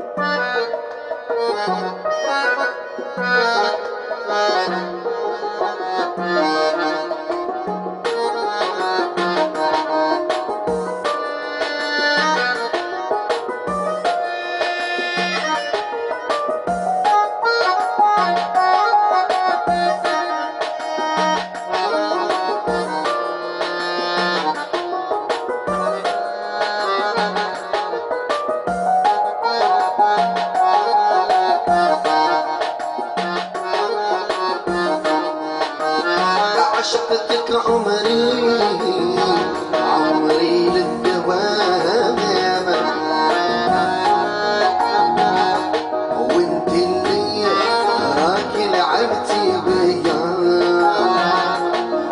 Thank you. عشقتك عمري عمري للدوام وانت اللي راكي لعبتي بيا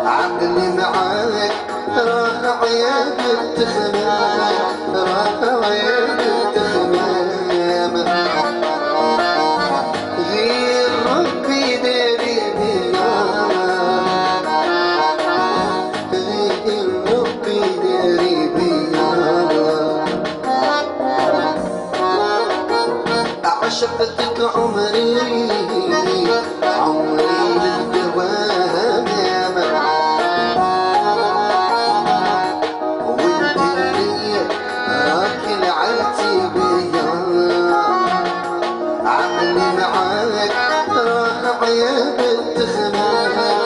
عقلي معاك راح عياد التخمام شفتك عمري عمري بيا عقلي معاك راح عيب التخمام